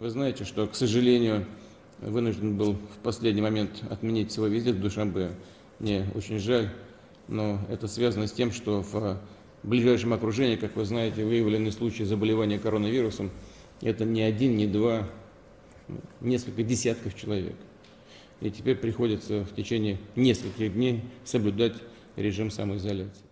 Вы знаете, что, к сожалению, вынужден был в последний момент отменить свой визит в Душанбе. Мне очень жаль, но это связано с тем, что в ближайшем окружении, как вы знаете, выявлены случаи заболевания коронавирусом. Это не один, не два, несколько десятков человек. И теперь приходится в течение нескольких дней соблюдать режим самоизоляции.